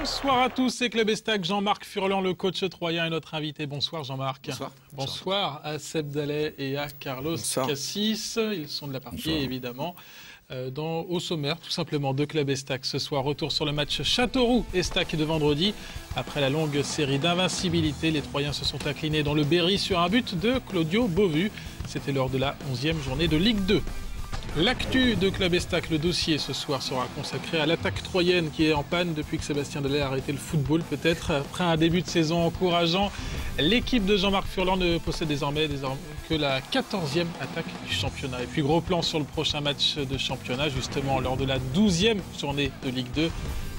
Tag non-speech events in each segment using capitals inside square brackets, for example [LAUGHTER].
Bonsoir à tous, c'est Club Estac, Jean-Marc Furlan, le coach troyen et notre invité. Bonsoir Jean-Marc. Bonsoir. Bonsoir à Seb Dallet et à Carlos Bonsoir. Cassis. Ils sont de la partie évidemment. Euh, dans, au sommaire, tout simplement, de Club Estac ce soir. Retour sur le match Châteauroux-Estac de vendredi. Après la longue série d'invincibilité, les Troyens se sont inclinés dans le Berry sur un but de Claudio Beauvu. C'était lors de la 11e journée de Ligue 2. L'actu de Club Estac, le dossier ce soir sera consacré à l'attaque troyenne qui est en panne depuis que Sébastien Delay a arrêté le football peut-être. Après un début de saison encourageant, l'équipe de Jean-Marc Furlan ne possède désormais, que la 14e attaque du championnat. Et puis gros plan sur le prochain match de championnat, justement lors de la 12e journée de Ligue 2.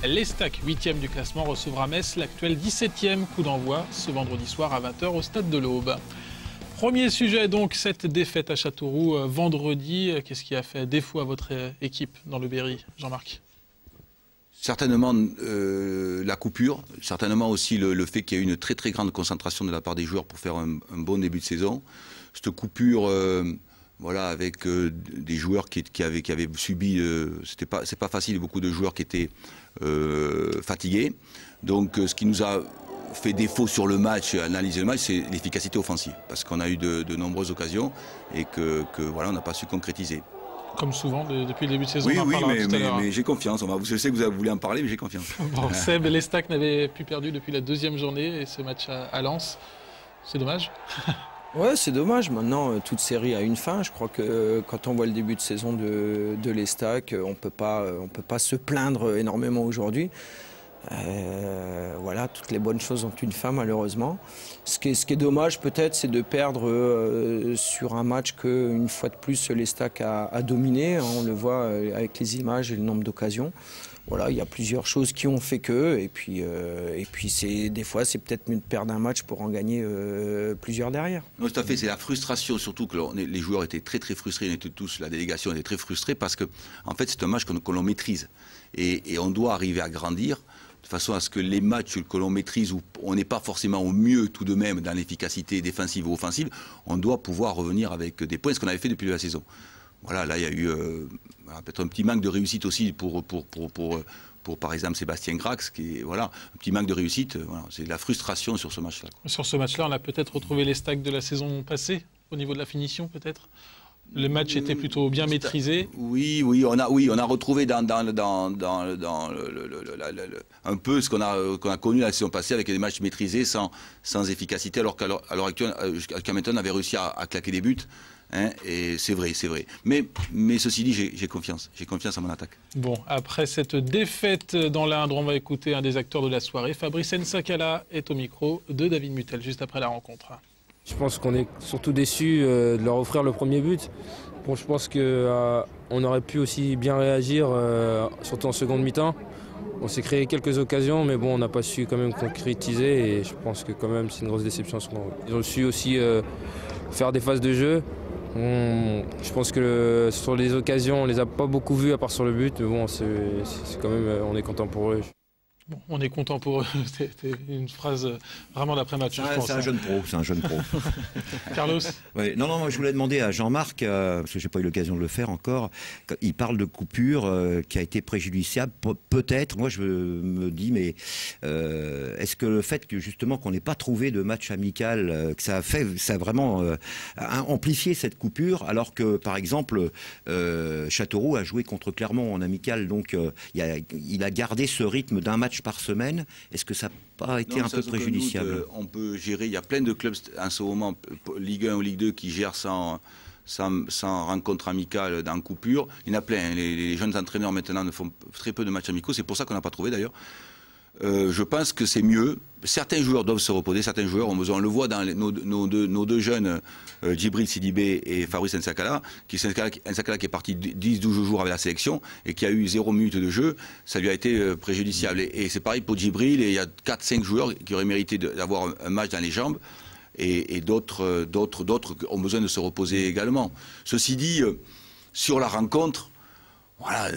L'Estac, 8e du classement, recevra Metz, l'actuel 17e coup d'envoi ce vendredi soir à 20h au stade de l'Aube. Premier sujet donc, cette défaite à Châteauroux euh, vendredi. Qu'est-ce qui a fait défaut à votre euh, équipe dans le Berry, Jean-Marc? Certainement euh, la coupure, certainement aussi le, fait qu'il y ait eu une très très grande concentration de la part des joueurs pour faire un, bon début de saison. Cette coupure, euh, voilà, avec euh, des joueurs qui, avaient, qui avaient subi, euh, c'était pas, c'est pas facile, beaucoup de joueurs qui étaient euh, fatigués. Donc euh, ce qui nous a fait défaut sur le match, analyser le match, c'est l'efficacité offensive, parce qu'on a eu de, de nombreuses occasions et que, que voilà, on n'a pas su concrétiser. Comme souvent de- depuis le début de saison, Oui, on en oui, mais, j'ai confiance. On va, je sais que vous avez voulu en parler, mais j'ai confiance. [LAUGHS] Bon, Seb, l'Estac n'avait plus perdu depuis la deuxième journée et ce match à, à Lens. C'est dommage. [LAUGHS] Ouais, c'est dommage. Maintenant, euh, toute série a une fin. Je crois que euh, quand on voit le début de saison de, de l'Estac, euh, on peut pas, on peut pas se plaindre énormément aujourd'hui. Euh, voilà, toutes les bonnes choses ont une fin malheureusement. Ce qui est, dommage peut-être, c'est de perdre euh, sur un match que une fois de plus l'Estac a, a dominé. On le voit euh, avec les images et le nombre d'occasions. Voilà, il y a plusieurs choses qui ont fait que, et puis, et puis c'est des fois c'est peut-être mieux de perdre un match pour en gagner plusieurs derrière. Non, tout à fait, c'est la frustration, surtout que les joueurs étaient très très frustrés, on tous, la délégation était très frustrée parce que, en fait, c'est un match que, l'on maîtrise. Et on doit arriver à grandir de façon à ce que les matchs que l'on maîtrise, où on n'est pas forcément au mieux tout de même dans l'efficacité défensive ou offensive, on doit pouvoir revenir avec des points, ce qu'on avait fait depuis la saison. Voilà, là, il y a eu euh, peut-être un petit manque de réussite aussi pour, pour, pour, pour, pour, par exemple, Sébastien Grax, qui est, voilà, un petit manque de réussite. euh, c'est la frustration sur ce match-là. Sur ce match-là, on a peut-être retrouvé l'Estac de la saison passée, au niveau de la finition peut-être? Le match était plutôt bien maîtrisé. Oui, oui, on a, oui, on a retrouvé dans, dans, dans, dans, dans le- un peu ce qu'on a, euh, qu'on a connu la saison passée avec des matchs maîtrisés sans, sans efficacité, alors qu'à l'heure actuelle, euh, jusqu'à jusqu'à maintenant, on avait réussi à, à claquer des buts. hein, et c'est vrai, c'est vrai. Mais, mais ceci dit, j'ai j'ai confiance. J'ai confiance à mon attaque. Bon, après cette défaite dans l'Indre, on va écouter un des acteurs de la soirée. Fabrice Nsakala est au micro de David Mutel, juste après la rencontre. Je pense qu'on est surtout déçus euh, de leur offrir le premier but. Bon, je pense qu'on aurait pu aussi bien réagir, euh, surtout en seconde mi-temps. On s'est créé quelques occasions, mais bon, on n'a pas su quand même concrétiser et je pense que quand même c'est une grosse déception. Ils ont su aussi euh, faire des phases de jeu. Je pense que sur les occasions, on les a pas beaucoup vues à part sur le but, mais bon, c'est quand même, euh, on est content pour eux. Bon, on est content pour eux. [LAUGHS] C'était une phrase euh, vraiment d'après-match, je C'est un, pense. c'est un hein. jeune pro, c'est un jeune pro. [LAUGHS] Carlos Ouais, non, non, moi je voulais demander à Jean-Marc, euh, parce que j'ai pas eu l'occasion de le faire encore, il parle de coupure euh, qui a été préjudiciable, Pe- peut-être, moi je me dis, mais euh, est-ce que le fait que justement qu'on n'ait pas trouvé de match amical, que ça a fait, ça a vraiment amplifié cette coupure, alors que par exemple Châteauroux a joué contre Clermont en amical, donc il, a, il a gardé ce rythme d'un match par semaine. Est-ce que ça n'a pas été Non, un peu doute, préjudiciable euh, On peut gérer. Il y a plein de clubs en ce moment, Ligue 1 ou Ligue 2, qui gèrent sans, sans, sans rencontre amicale dans coupure. Il y en a plein. Les, les jeunes entraîneurs maintenant ne font très peu de matchs amicaux. C'est pour ça qu'on n'a pas trouvé d'ailleurs. Euh, je pense que c'est mieux. Certains joueurs doivent se reposer, certains joueurs ont besoin. On le voit dans nos, deux, jeunes, euh, Djibril Sidibé et Fabrice Nsakala, qui, est parti 10-12 jours avec la sélection et qui a eu zéro minute de jeu, ça lui a été euh, préjudiciable. Et, c'est pareil pour Djibril, il y a 4-5 joueurs qui auraient mérité d'avoir un, match dans les jambes, et, et d'autres, ont besoin de se reposer également. Ceci dit, sur la rencontre, voilà,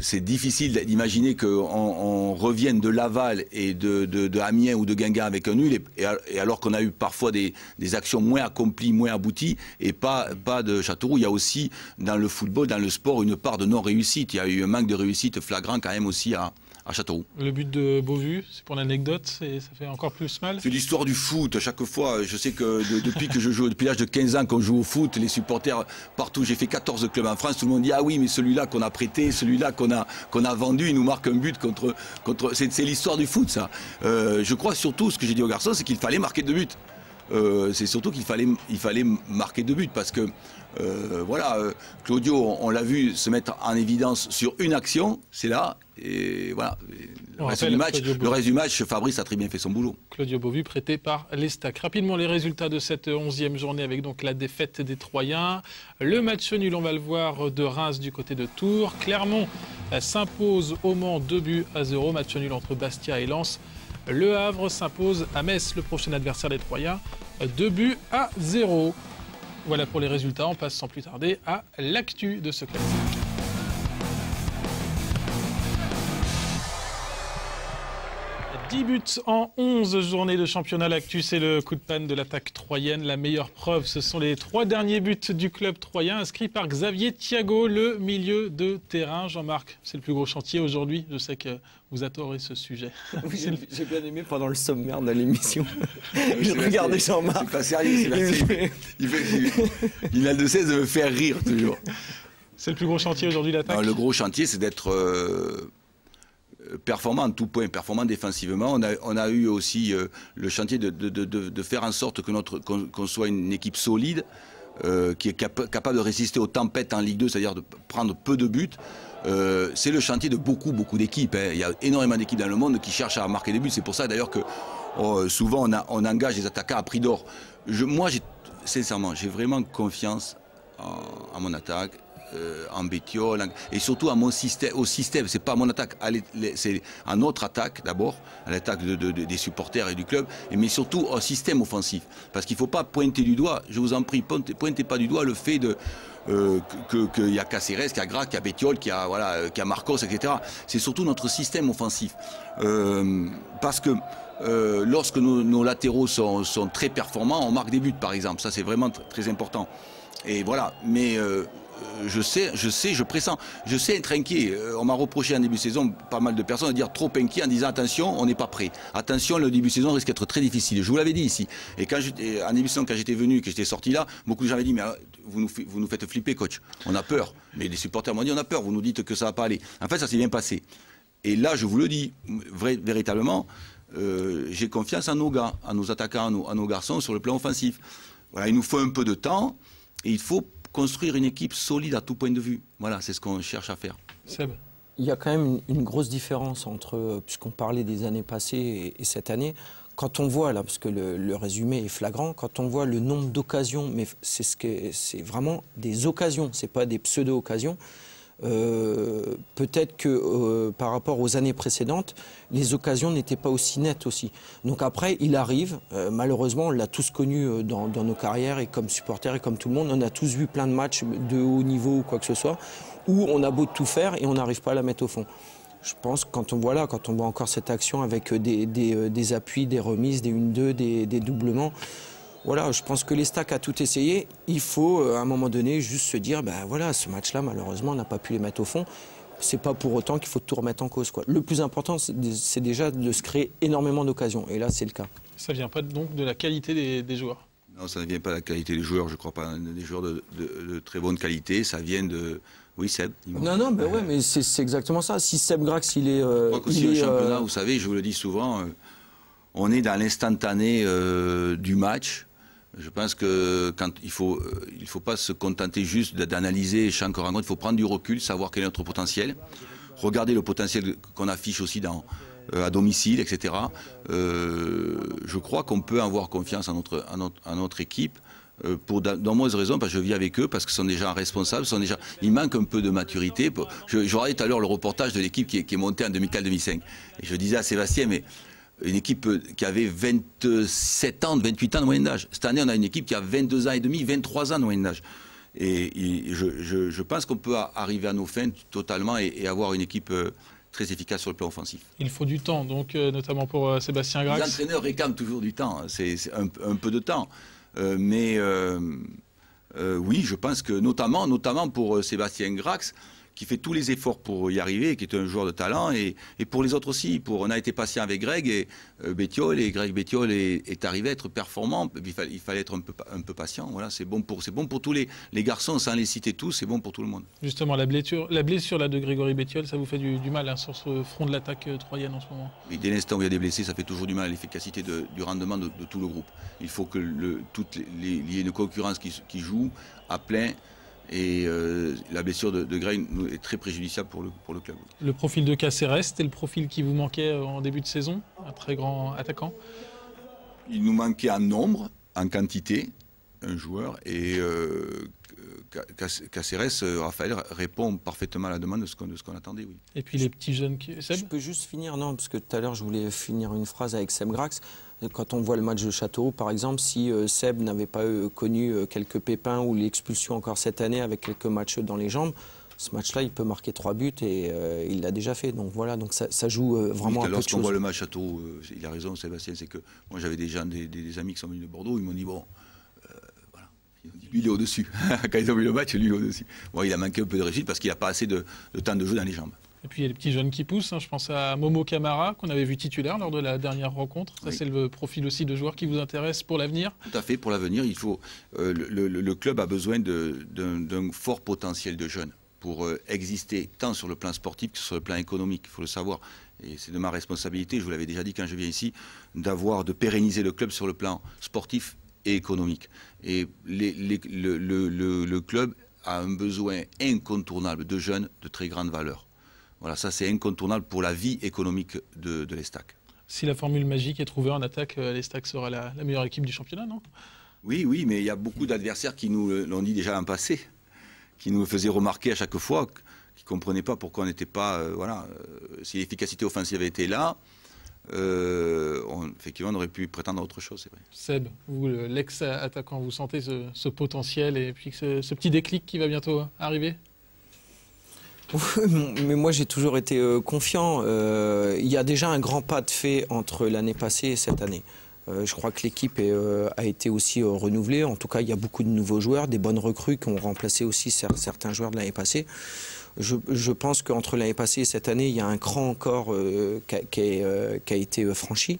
c'est difficile d'imaginer qu'on on revienne de Laval et de, Amiens ou de Guingamp avec un nul, et, et al- et alors qu'on a eu parfois des, des actions moins accomplies, moins abouties, et pas, pas de Châteauroux. Il y a aussi dans le football, dans le sport, une part de non-réussite. Il y a eu un manque de réussite flagrant quand même aussi à, à. Le but de Beauvu, c'est pour l'anecdote, ça fait encore plus mal. C'est l'histoire du foot. À chaque fois, je sais que depuis que je joue, depuis l'âge de 15 ans qu'on joue au foot, les supporters partout, j'ai fait 14 clubs en France, tout le monde dit ah oui, mais celui-là qu'on a prêté, celui-là qu'on a qu'on a vendu, il nous marque un but contre contre. C'est l'histoire du foot, ça. Euh, je crois surtout ce que j'ai dit aux garçons, c'est qu'il fallait marquer deux buts. Euh, c'est surtout qu'il fallait, il fallait marquer deux buts parce que euh, voilà, Claudio, on, l'a vu se mettre en évidence sur une action, c'est là, et voilà. Le reste, du match, le reste, du match, Fabrice a très bien fait son boulot. Claudio Beauvu prêté par l'Estac. Rapidement les résultats de cette onzième journée avec donc la défaite des Troyens. Le match nul, on va le voir, de Reims du côté de Tours. Clermont s'impose au Mans 2 buts à 0. Match nul entre Bastia et Lens. Le Havre s'impose à Metz, le prochain adversaire des Troyens. 2 buts à 0. Voilà pour les résultats. On passe sans plus tarder à l'actu de ce classique. 10 buts en 11 journées de championnat. L'actu, c'est le coup de panne de l'attaque troyenne. La meilleure preuve, ce sont les trois derniers buts du club troyen inscrits par Xavier Thiago, le milieu de terrain. Jean-Marc, c'est le plus gros chantier aujourd'hui. Je sais que vous adorez ce sujet. Oui, [LAUGHS] j'ai bien aimé pendant le sommaire de l'émission. [LAUGHS] je regardais Jean-Marc. C'est pas sérieux, c'est [LAUGHS] il, il, a le cesse de me faire rire toujours. C'est le plus gros chantier aujourd'hui, l'attaque Le gros chantier, c'est d'être. Euh, performant en tout point, performant défensivement. On a, eu aussi euh, le chantier de, faire en sorte qu'on soit une équipe solide, euh, qui est capable de résister aux tempêtes en Ligue 2, c'est-à-dire de prendre peu de buts. Euh, c'est le chantier de beaucoup, beaucoup d'équipes. Hein. Il y a énormément d'équipes dans le monde qui cherchent à marquer des buts. C'est pour ça d'ailleurs que oh, souvent on, engage les attaquants à prix d'or. Moi, sincèrement, j'ai vraiment confiance en mon attaque euh, en bétiole, et surtout à mon système, au système. C'est pas mon attaque, c'est à notre attaque d'abord, à l'attaque des supporters et du club, mais surtout au système offensif. Parce qu'il ne faut pas pointer du doigt, je vous en prie, pointez, pointez pas du doigt le fait euh, qu'il y a Caceres, qu'il y a Gras, qu'il y a Bétiol, qu'il y a, voilà, qu'il y a Marcos, etc. C'est surtout notre système offensif. Euh, parce que lorsque nos, latéraux sont, très performants, on marque des buts, par exemple. Ça, c'est vraiment très important. Et voilà. Mais euh, je sais, je sais, je pressens, je sais être inquiet. Euh, on m'a reproché en début de saison, pas mal de personnes, de dire trop inquiet en disant attention, on n'est pas prêt. Attention, le début de saison risque d'être très difficile. Je vous l'avais dit ici. Et quand en début de saison, quand j'étais venu, que j'étais sorti là, beaucoup de gens avaient dit mais euh, vous nous, faites flipper, coach. On a peur. Mais les supporters m'ont dit on a peur. Vous nous dites que ça va pas aller. En fait, ça s'est bien passé. Et là, je vous le dis, véritablement, j'ai confiance en nos gars, à nos attaquants, à nos, garçons sur le plan offensif. Il nous faut un peu de temps et il faut construire une équipe solide à tout point de vue. Voilà, c'est ce qu'on cherche à faire. Seb. Il y a quand même une, grosse différence entre, euh, puisqu'on parlait des années passées et, cette année, quand on voit, là, parce que le, résumé est flagrant, quand on voit le nombre d'occasions, mais c'est ce que, c'est vraiment des occasions, c'est pas des pseudo-occasions, euh, peut-être que euh, par rapport aux années précédentes, les occasions n'étaient pas aussi nettes aussi. Donc après, il arrive, euh, malheureusement, on l'a tous connu dans, nos carrières et comme supporters et comme tout le monde, on a tous vu plein de matchs de haut niveau ou quoi que ce soit, où on a beau tout faire et on n'arrive pas à la mettre au fond. Je pense que quand on voit là, quand on voit encore cette action avec des, des, appuis, des remises, des 1-2, des, des doublements, voilà, je pense que l'Estac a tout essayé. Il faut, euh, à un moment donné, juste se dire, ben voilà, ce match-là, malheureusement, on n'a pas pu les mettre au fond. C'est pas pour autant qu'il faut tout remettre en cause. Quoi. Le plus important, c'est déjà de se créer énormément d'occasions. Et là, c'est le cas. Ça vient pas donc de la qualité des, joueurs? Non, ça ne vient pas de la qualité des joueurs. Je ne crois pas des joueurs de, très bonne qualité. Ça vient de. Oui, Seb. Non, non, mais ouais, mais c'est exactement ça. Si Seb Grax, il est. Euh, je crois le championnat, euh, vous savez, je vous le dis souvent, on est dans l'instantané du match. Je pense que quand il faut, euh, il faut pas se contenter juste d'analyser chaque rencontre. Il faut prendre du recul, savoir quel est notre potentiel, regarder le potentiel qu'on affiche aussi dans, euh, à domicile, etc. Euh, je crois qu'on peut avoir confiance en notre, en notre, équipe. pour nombreuses raisons, parce que je vis avec eux, parce ce sont gens responsables, sont déjà, il manque un peu de maturité. Je, je regardais tout à l'heure le reportage de l'équipe qui, qui, est montée en 2004-2005. Et je disais à Sébastien, mais une équipe qui avait 27 ans, 28 ans de moyenne d'âge. Cette année, on a une équipe qui a 22 ans et demi, 23 ans de moyenne d'âge. Et, je, pense qu'on peut arriver à nos fins totalement et, avoir une équipe euh, très efficace sur le plan offensif. Il faut du temps, donc euh, notamment pour euh, Sébastien Grax. Les entraîneurs réclament toujours du temps, hein. c'est un, un, peu de temps. mais oui, je pense que notamment, notamment pour Sébastien Grax, qui fait tous les efforts pour y arriver, qui est un joueur de talent, et, pour les autres aussi. Pour, on a été patient avec Greg et euh, et Greg Bétiol est, arrivé à être performant. Il fallait, il fallait être un peu, un peu patient. Voilà, c'est bon pour, c'est bon pour tous les, les, garçons, sans les citer tous, c'est bon pour tout le monde. Justement, la blessure, la blessure là, de Grégory Bétiol, ça vous fait du, mal hein, sur ce front de l'attaque euh, troyenne en ce moment? Dès l'instant où il y a des blessés, ça fait toujours du mal à l'efficacité du rendement de, tout le groupe. Il faut que le, toutes les, y ait une concurrence qui, qui joue à plein et euh, la blessure de, de Gray est très préjudiciable pour le, pour le club. Le profil de Caceres, c'était le profil qui vous manquait euh, en début de saison Un très grand attaquant? Il nous manquait en nombre, en quantité, un joueur. Et euh, Caceres, euh, Raphaël, répond parfaitement à la demande de ce qu'on attendait. Oui. Et puis les petits jeunes qui. Je peux juste finir, non, parce que tout à l'heure, je voulais finir une phrase avec Seb Grax. Quand on voit le match de Châteauroux, par exemple, si euh, Seb n'avait pas euh, connu euh, quelques pépins ou l'expulsion encore cette année avec quelques matchs dans les jambes, ce match-là, il peut marquer trois buts et il l'a déjà fait. Donc voilà, donc ça, joue vraiment un peu Lorsqu'on voit le match Châteauroux, il a raison, Sébastien, c'est que moi j'avais déjà des, des, amis qui sont venus de Bordeaux, ils m'ont dit bon, voilà, lui il est au-dessus. [LAUGHS] Quand ils ont vu le match, lui il est au-dessus. Bon, il a manqué un peu de réussite parce qu'il n'a pas assez de, de temps de jeu dans les jambes. Et puis il y a les petits jeunes qui poussent. Hein. Je pense à Momo Camara, qu'on avait vu titulaire lors de la dernière rencontre. Ça, c'est le profil aussi de joueur qui vous intéresse pour l'avenir Tout à fait, pour l'avenir. Il faut, euh, le, club a besoin d'un fort potentiel de jeunes pour euh, exister tant sur le plan sportif que sur le plan économique. Il faut le savoir. Et c'est de ma responsabilité, je vous l'avais déjà dit quand je viens ici, d'avoir, de pérenniser le club sur le plan sportif et économique. Et le club a un besoin incontournable de jeunes de très grande valeur. Voilà, ça c'est incontournable pour la vie économique de, l'Estac. Si la formule magique est trouvée en attaque, euh, l'Estac sera la, meilleure équipe du championnat, non? Oui, oui, mais il y a beaucoup d'adversaires qui nous l'ont dit déjà en passé, qui nous faisaient remarquer à chaque fois, qui ne comprenaient pas pourquoi on n'était pas. Euh, voilà, euh, si l'efficacité offensive avait été là, effectivement, on aurait pu prétendre à autre chose, c'est vrai. Seb, vous, l'ex-attaquant, vous sentez ce, potentiel et puis ce, ce petit déclic qui va bientôt arriver? [LAUGHS] mais moi j'ai toujours été euh, confiant. Euh, il y a déjà un grand pas de fait entre l'année passée et cette année. Euh, je crois que l'équipe a été aussi renouvelée. En tout cas, il y a beaucoup de nouveaux joueurs, des bonnes recrues qui ont remplacé aussi certains joueurs de l'année passée. Je, pense qu'entre l'année passée et cette année, il y a un cran encore qui a, été franchi,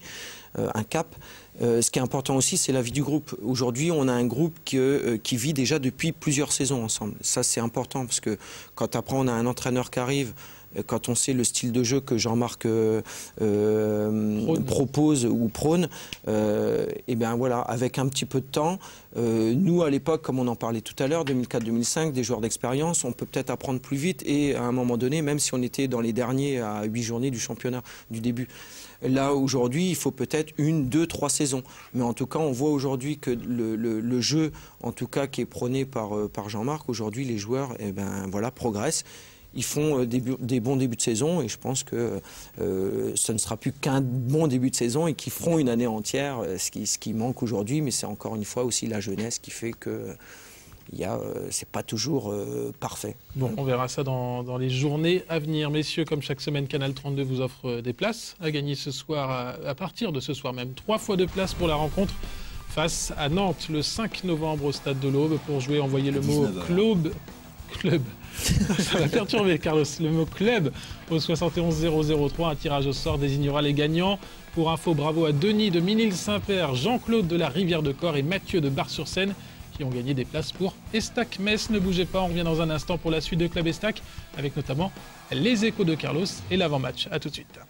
un cap. Euh, ce qui est important aussi, c'est la vie du groupe. Aujourd'hui, on a un groupe euh, qui vit déjà depuis plusieurs saisons ensemble. Ça, c'est important parce que quand après on a un entraîneur qui arrive, quand on sait le style de jeu que Jean-Marc propose ou prône, et bien voilà, avec un petit peu de temps, nous à l'époque, comme on en parlait tout à l'heure, 2004-2005, des joueurs d'expérience, on peut peut-être apprendre plus vite et à un moment donné, même si on était dans les derniers à huit journées du championnat du début. Là, aujourd'hui, il faut peut-être une, deux, trois saisons. Mais en tout cas, on voit aujourd'hui que le, jeu, en tout cas, qui est prôné par, euh, par Jean-Marc, aujourd'hui, les joueurs eh ben, voilà, progressent. Ils font euh, des, bons débuts de saison et je pense que euh, ce ne sera plus qu'un bon début de saison et qu'ils feront une année entière, ce qui, ce qui manque aujourd'hui. Mais c'est encore une fois aussi la jeunesse qui fait que il y a, euh, c'est pas toujours euh, parfait. Bon, on verra ça dans, les journées à venir. Messieurs, comme chaque semaine, Canal 32 vous offre euh, des places à gagner ce soir, à, partir de ce soir même. Trois fois de places pour la rencontre face à Nantes le 5 novembre au Stade de l'Aube. Pour jouer, envoyez le mot club. Club. Ça va perturber, Carlos. Le mot club au 71003. Un tirage au sort désignera les gagnants. Pour info, bravo à Denis de Minil-Saint-Père, Jean-Claude de la Rivière de Corps et Mathieu de Bar-sur-Seine qui ont gagné des places pour Estac Metz. Ne bougez pas, on revient dans un instant pour la suite de Club Estac avec notamment les échos de Carlos et l'avant-match. A tout de suite.